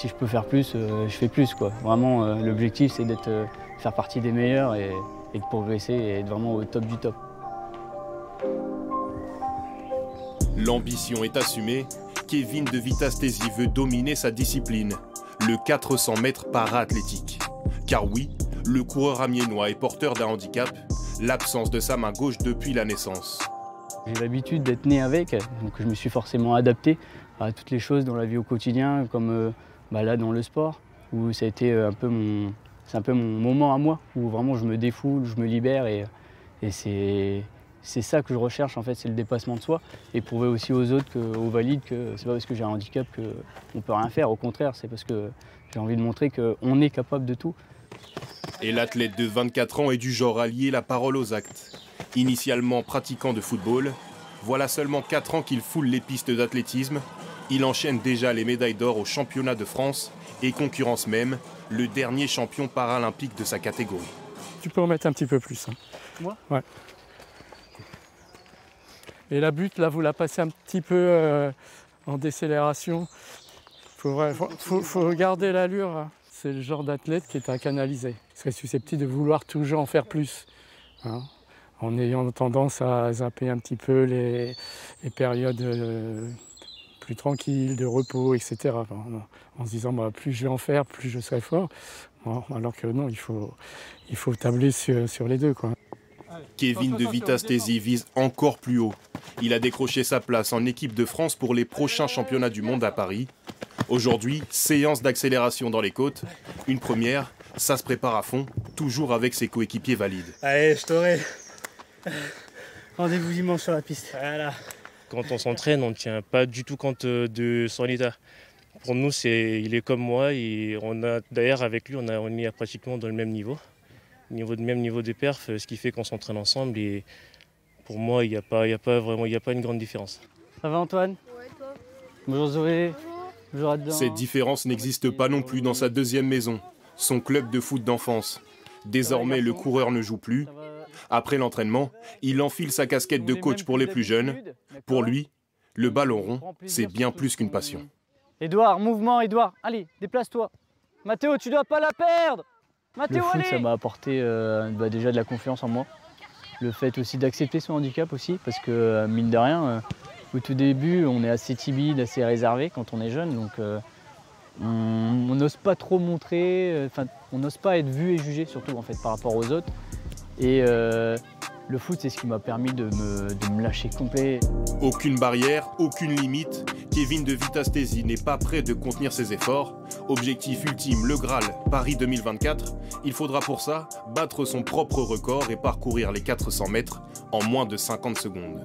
Si je peux faire plus, euh, je fais plus. Quoi. Vraiment, euh, l'objectif, c'est d'être, euh, faire partie des meilleurs et, de progresser et être vraiment au top du top. L'ambition est assumée. Kevin de Vitastesi veut dominer sa discipline, le 400 mètres para-athlétique. Car oui, le coureur amiénois est porteur d'un handicap, l'absence de sa main gauche depuis la naissance. J'ai l'habitude d'être né avec, donc je me suis forcément adapté à toutes les choses dans la vie au quotidien, comme euh, bah là dans le sport, où ça a été euh, un peu mon, c'est un peu mon moment à moi, où vraiment je me défoule, je me libère et, c'est ça que je recherche en fait, c'est le dépassement de soi et prouver aussi aux autres, que, aux valides, que c'est pas parce que j'ai un handicap qu'on peut rien faire. Au contraire, c'est parce que j'ai envie de montrer qu'on est capable de tout. Et l'athlète de 24 ans est du genre à lier la parole aux actes. Initialement pratiquant de football, voilà seulement 4 ans qu'il foule les pistes d'athlétisme. Il enchaîne déjà les médailles d'or au championnat de France et concurrence même le dernier champion paralympique de sa catégorie. Tu peux en mettre un petit peu plus. hein. Moi Ouais. Et la butte, là, vous la passez un petit peu euh, en décélération. Il faut, faut, faut- faut garder l'allure. hein. C'est le genre d'athlète qui est à canaliser. Il serait susceptible de vouloir toujours en faire plus. hein, en ayant tendance à zapper un petit peu les, les périodes euh, plus tranquilles, de repos, etc. En, en se disant, bah, plus je vais en faire, plus je serai fort. Bon, alors que non, il faut, il faut tabler sur, sur les deux. Quoi. Kevin de Vitastesi vise encore plus haut. Il a décroché sa place en équipe de France pour les prochains championnats du monde à Paris. Aujourd'hui, séance d'accélération dans les côtes. Une première, ça se prépare à fond, toujours avec ses coéquipiers valides. Allez, je t'aurai. Rendez-vous dimanche sur la piste. Voilà. Quand on s'entraîne, on ne tient pas du tout compte euh, de son état. Pour nous, c'est, il est comme moi et on a d'ailleurs avec lui, on, a, on est pratiquement dans le même niveau, niveau de même niveau de perf, euh, ce qui fait qu'on s'entraîne ensemble et pour moi, il n'y a pas, il y a pas vraiment, il y a pas une grande différence. Ça va Antoine? Bonjour Zoé. Bonjour Adrien. Cette différence n'existe pas non plus dans sa deuxième maison, son club de foot d'enfance. Désormais, le coureur ne joue plus. Après l'entraînement, il enfile sa casquette de coach pour les plus jeunes. Pour lui, le ballon rond, c'est bien plus qu'une passion. Edouard, mouvement, Edouard. Allez, déplace-toi. Mathéo, tu dois pas la perdre. Le Mathéo, foot, allez. ça m'a apporté euh, bah, déjà de la confiance en moi. Le fait aussi d'accepter son handicap aussi, parce que euh, mine de rien, euh, au tout début, on est assez timide, assez réservé quand on est jeune, donc euh, on n'ose pas trop montrer, euh, enfin, on n'ose pas être vu et jugé surtout en fait par rapport aux autres. Et euh, le foot, c'est ce qui m'a permis de me, lâcher complet. Aucune barrière, aucune limite. Kevin de Vitastesi n'est pas prêt de contenir ses efforts. Objectif ultime, le Graal, Paris 2024. Il faudra pour ça battre son propre record et parcourir les 400 mètres en moins de 50 secondes.